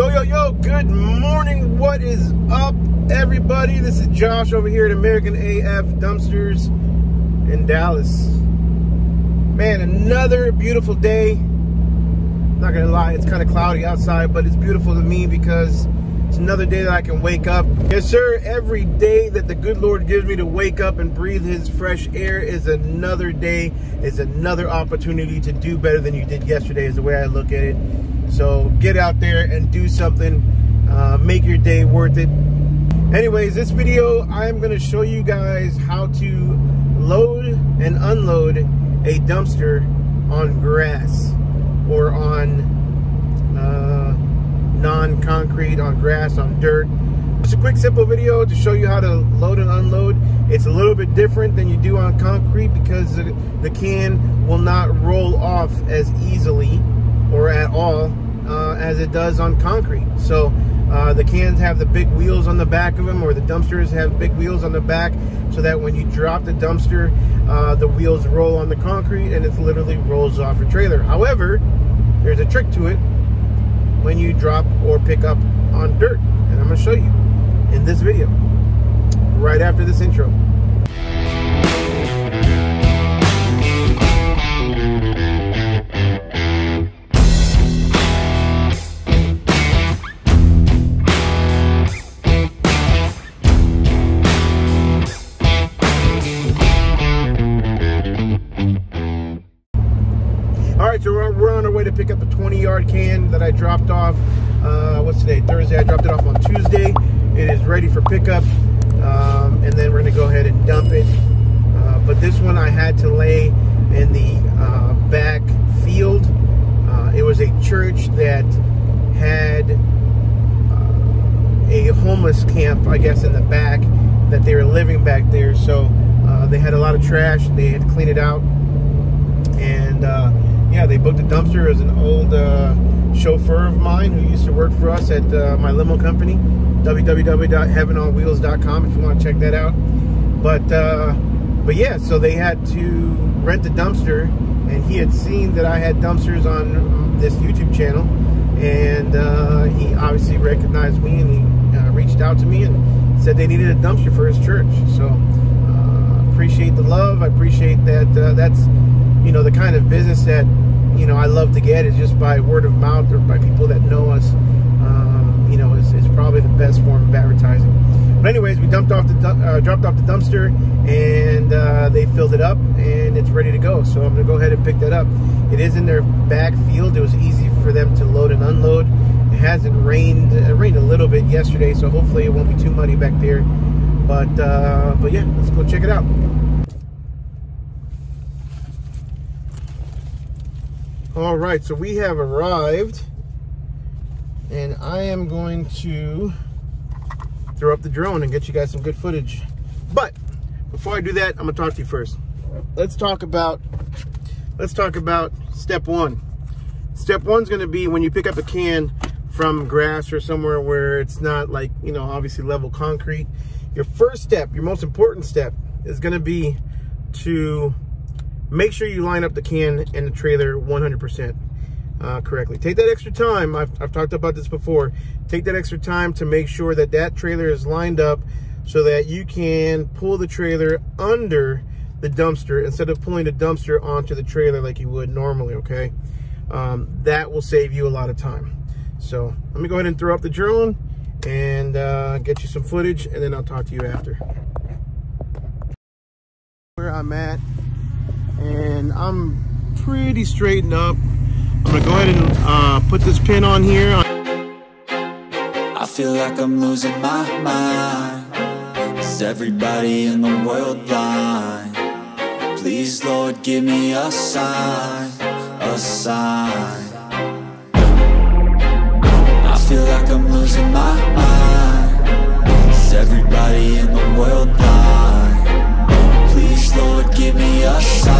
Yo, yo, yo, good morning. What is up, everybody? This is Josh over here at American AF Dumpsters in Dallas. Man, another beautiful day. Not gonna lie, it's kind of cloudy outside, but it's beautiful to me because it's another day that I can wake up. Yes, sir, every day that the good Lord gives me to wake up and breathe his fresh air is another day, is another opportunity to do better than you did yesterday is the way I look at it. So get out there and do something, uh, make your day worth it. Anyways, this video, I'm gonna show you guys how to load and unload a dumpster on grass or on uh, non-concrete, on grass, on dirt. It's a quick, simple video to show you how to load and unload. It's a little bit different than you do on concrete because the can will not roll off as easily or at all uh, it does on concrete. So uh, the cans have the big wheels on the back of them or the dumpsters have big wheels on the back so that when you drop the dumpster, uh, the wheels roll on the concrete and it literally rolls off your trailer. However, there's a trick to it when you drop or pick up on dirt. And I'm gonna show you in this video, right after this intro. 20 can that I dropped off. Uh, what's today? Thursday. I dropped it off on Tuesday. It is ready for pickup, um, and then we're gonna go ahead and dump it. Uh, but this one I had to lay in the uh, back field. Uh, it was a church that had uh, a homeless camp, I guess, in the back that they were living back there. So uh, they had a lot of trash. They had to clean it out, and uh, yeah, they booked a dumpster as an old uh, chauffeur of mine who used to work for us at uh, my limo company, www.heavenonwheels.com if you want to check that out. But uh, but yeah, so they had to rent a dumpster, and he had seen that I had dumpsters on this YouTube channel, and uh, he obviously recognized me and he uh, reached out to me and said they needed a dumpster for his church. So uh, appreciate the love. I appreciate that. That's you know the kind of business that you know I love to get is just by word of mouth or by people that know us. Um, you know, is, is probably the best form of advertising. But anyways, we dumped off the uh, dropped off the dumpster and uh, they filled it up and it's ready to go. So I'm gonna go ahead and pick that up. It is in their back field. It was easy for them to load and unload. It hasn't rained. It rained a little bit yesterday, so hopefully it won't be too muddy back there. But uh, but yeah, let's go check it out. All right, so we have arrived, and I am going to throw up the drone and get you guys some good footage. But before I do that, I'm gonna talk to you first. Let's talk about let's talk about step one. Step one's gonna be when you pick up a can from grass or somewhere where it's not like you know obviously level concrete. Your first step, your most important step, is gonna be to make sure you line up the can and the trailer 100% uh, correctly. Take that extra time. I've, I've talked about this before. Take that extra time to make sure that that trailer is lined up so that you can pull the trailer under the dumpster instead of pulling the dumpster onto the trailer like you would normally, okay? Um, that will save you a lot of time. So let me go ahead and throw up the drone and uh, get you some footage and then I'll talk to you after. Where I'm at and I'm pretty straightened up. I'm gonna go ahead and uh, put this pin on here. I feel like I'm losing my mind Is everybody in the world blind? Please, Lord, give me a sign A sign I feel like I'm losing my mind Is everybody in the world blind? Please, Lord, give me a sign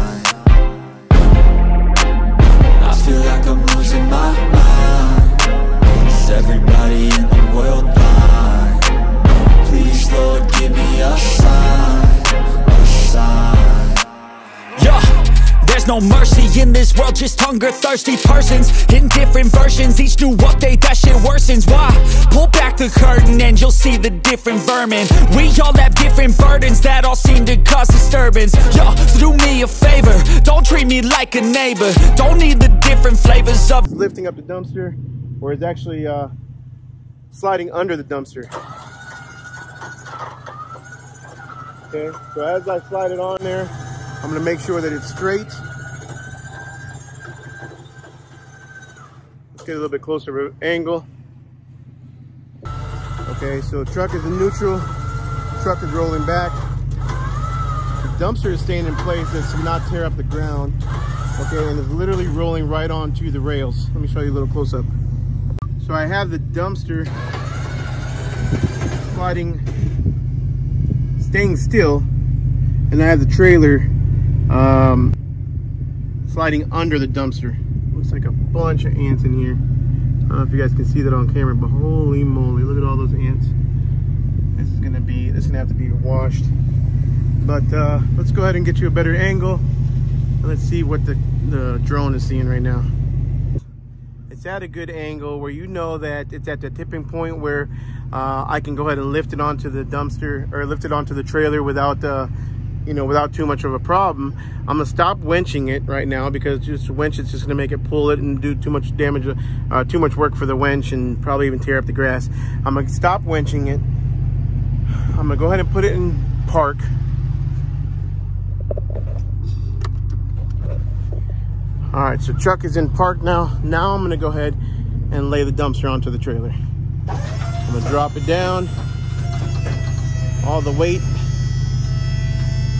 just hunger-thirsty persons In different versions, each new update, that shit worsens Why? Pull back the curtain and you'll see the different vermin We all have different burdens that all seem to cause disturbance Yo, so do me a favor, don't treat me like a neighbor Don't need the different flavors of lifting up the dumpster or it's actually uh, sliding under the dumpster. Okay, so as I slide it on there, I'm gonna make sure that it's straight. Let's get a little bit closer angle. Okay, so truck is in neutral, truck is rolling back. The dumpster is staying in place as to not tear up the ground. Okay, and it's literally rolling right onto the rails. Let me show you a little close up. So I have the dumpster sliding, staying still, and I have the trailer um, sliding under the dumpster. Like a bunch of ants in here. I don't know if you guys can see that on camera, but holy moly, look at all those ants. This is gonna be, this is gonna have to be washed. But uh, let's go ahead and get you a better angle. And let's see what the, the drone is seeing right now. It's at a good angle where you know that it's at the tipping point where uh, I can go ahead and lift it onto the dumpster or lift it onto the trailer without, uh, you know, without too much of a problem. I'm gonna stop winching it right now because just winch it's just gonna make it pull it and do too much damage, uh, too much work for the winch and probably even tear up the grass. I'm gonna stop winching it. I'm gonna go ahead and put it in park. All right, so truck is in park now. Now I'm gonna go ahead and lay the dumpster onto the trailer. I'm gonna drop it down. All the weight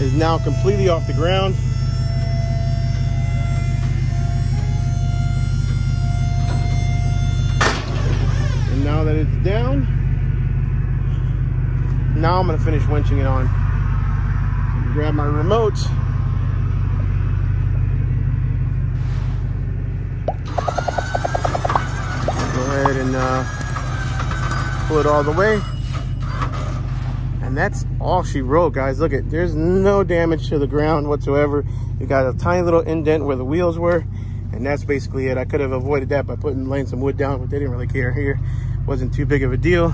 is now completely off the ground. And now that it's down, now I'm gonna finish winching it on. Grab my remote. Go ahead and uh, pull it all the way. And that's all she rolled, guys. Look at, there's no damage to the ground whatsoever. You got a tiny little indent where the wheels were, and that's basically it. I could have avoided that by putting laying some wood down, but they didn't really care here. Wasn't too big of a deal.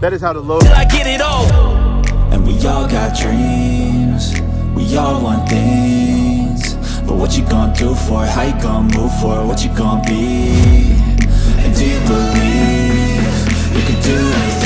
That is how to load. I get it all And we all got dreams, we all want things But what you gonna do for it, how you gonna move for it, what you gonna be And do you believe you can do anything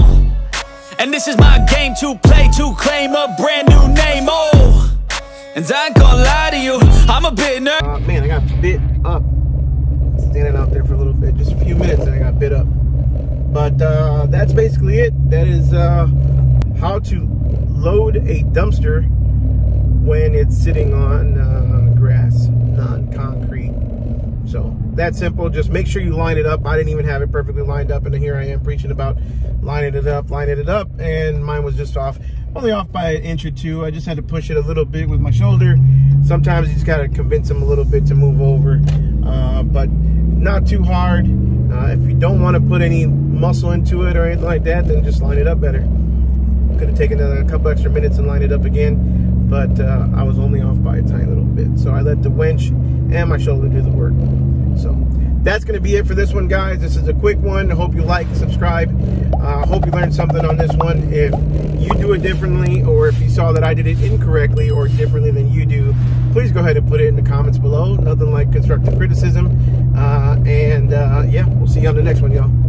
And this is my game to play, to claim a brand new name. Oh, and I ain't gonna lie to you, I'm a bit nervous. Uh, man, I got bit up. Standing out there for a little bit, just a few minutes, and I got bit up. But uh, that's basically it. That is uh, how to load a dumpster when it's sitting on uh, grass, non-concrete. So that simple. Just make sure you line it up. I didn't even have it perfectly lined up, and here I am preaching about lining it up, lining it up, and mine was just off, only off by an inch or two. I just had to push it a little bit with my shoulder. Sometimes you just gotta convince them a little bit to move over, uh, but not too hard. Uh, if you don't want to put any muscle into it or anything like that, then just line it up better. Could have taken a couple extra minutes and lined it up again, but uh, I was only off by a tiny little bit. So I let the winch and my shoulder do the work. That's going to be it for this one, guys. This is a quick one. I hope you like, subscribe. I uh, hope you learned something on this one. If you do it differently, or if you saw that I did it incorrectly or differently than you do, please go ahead and put it in the comments below. Nothing like constructive criticism. Uh, and uh, yeah, we'll see you on the next one, y'all.